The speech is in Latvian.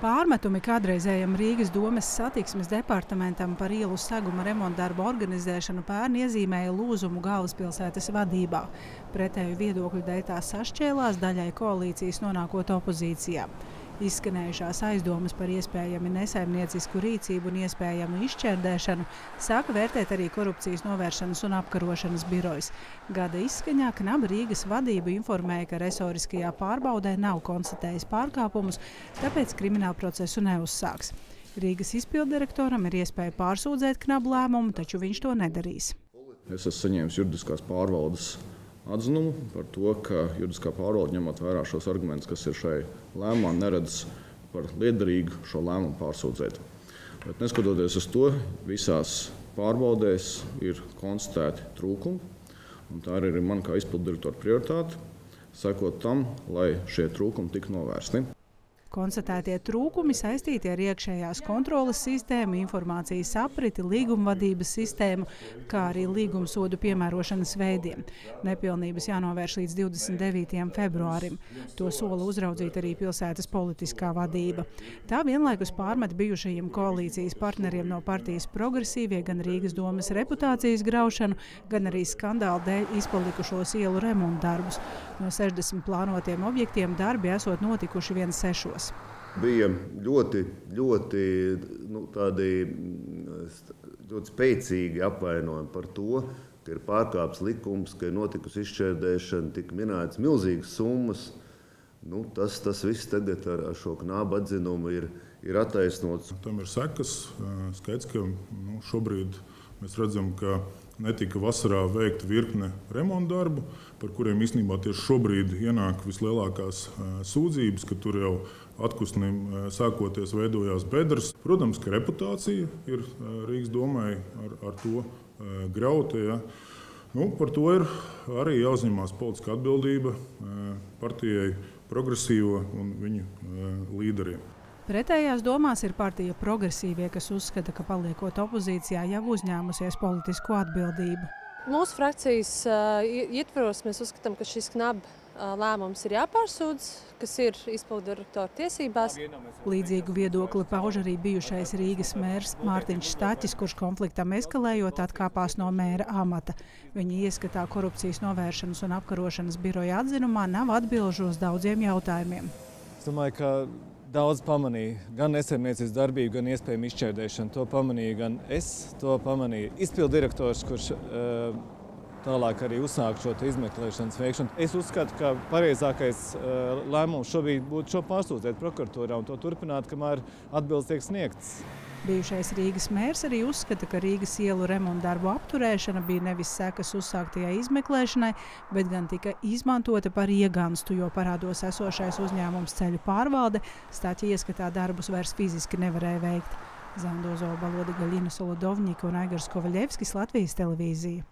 Pārmetumi kādreizējam Rīgas domes satiksmes departamentam par ielu seguma remontdarbu organizēšanu pērn iezīmēja lūzumu galvaspilsētas vadībā. Pretēju viedokļu dēļ tās sašķēlās daļai koalīcijas nonākot opozīcijā. Izskanējušās aizdomas par iespējami nesaimniecisku rīcību un iespējamu izšķērdēšanu sāka vērtēt arī korupcijas novēršanas un apkarošanas birojas. Gada izskaņā Knaba Rīgas vadība informēja, ka resoriskajā pārbaudē nav konstatējis pārkāpumus, tāpēc kriminālu procesu neuzsāks. Rīgas izpildirektoram ir iespēja pārsūdzēt Knabu lēmumu, taču viņš to nedarīs. Es esmu saņēmis juridiskās pārvaldes atzinumu par to, ka juridiskā pārvalde ņemot vērā šos argumentus, kas ir šai lēmumā, neredz par liederīgu šo lēmumu pārsūdzēt. Bet neskatoties uz to, visās pārbaudēs ir konstatēti trūkumi. Tā ir arī man kā izpilddirektora prioritāte, sekot tam, lai šie trūkumi tiktu novērsti. Konstatētie trūkumi saistīti ar iekšējās kontroles sistēmu, informācijas apriti, līgumvadības sistēmu, kā arī līgumsodu piemērošanas veidiem. Nepilnības jānovērš līdz 29. februārim. To sola uzraudzīt arī pilsētas politiskā vadība. Tā vienlaikus pārmet bijušajiem koalīcijas partneriem no partijas progresīvie gan Rīgas domas reputācijas graušanu, gan arī skandālu dēļ izpalikušos ielu remontdarbus. No 60 plānotiem objektiem darbi esot notikuši vien sešos gados. Bija ļoti, ļoti, nu, tādi, ļoti spēcīgi apvainojumi par to, ka ir pārkāpts likums, ka ir notikusi izšķērdēšana, tika minētas milzīgas summas. Nu, tas, tas viss tagad ar, ar šo knābu atzinumu ir, ir attaisnots. Tam ir sekas. Skaidrs, ka nu, šobrīd mēs redzam, ka netika vasarā veikta virkne remonta darbu, par kuriem īstenībā tieši šobrīd ienāk vislielākās sūdzības, ka tur jau atkusnim sākoties veidojās bedres. Protams, ka reputācija ir Rīgas domai ar, ar to grauta. Ja. Nu, par to ir arī jāuzņemās politiskā atbildība partijai, progresīvo un viņu līderiem. Pretējās domās ir partija progresīvie, kas uzskata, ka paliekot opozīcijā jau uzņēmusies politisko atbildību. Mūsu frakcijas uh, ietvaros mēs uzskatām, ka šis knab uh, lēmums ir jāpārsūdz, kas ir izpildirektora tiesībās. Līdzīgu viedokli pauž arī bijušais Rīgas mērs Mārtiņš Stāķis, kurš konfliktam eskalējot atkāpās no mēra amata. Viņa ieskatā korupcijas novēršanas un apkarošanas biroja atzinumā nav atbilžu uz daudziem jautājumiem. Es domāju, ka daudz pamanīja. Gan nesaimniecības darbību, gan iespējamu izšķērdēšanu. To pamanīja gan es, to pamanīja izpildu direktors, kurš uh, tālāk arī uzsākt šo izmeklēšanas veikšanu. Es uzskatu, ka pareizākais uh, lēmums šobrīd būtu šo pārsūdzēt prokuratūrā un to turpināt, kamēr atbildes tiek sniegts. Bijušais Rīgas mērs arī uzskata, ka Rīgas ielu remontdarbu apturēšana bija nevis sekas uzsāktajai izmeklēšanai, bet gan tika izmantota par iegānstu, jo parādos esošais uzņēmums ceļu pārvalde stāķi ieskatā darbus vairs fiziski nevarēja veikt. Zandozo Baloda Gaļina Solodovņika un Aigars Kovaļevskis Latvijas televīzija.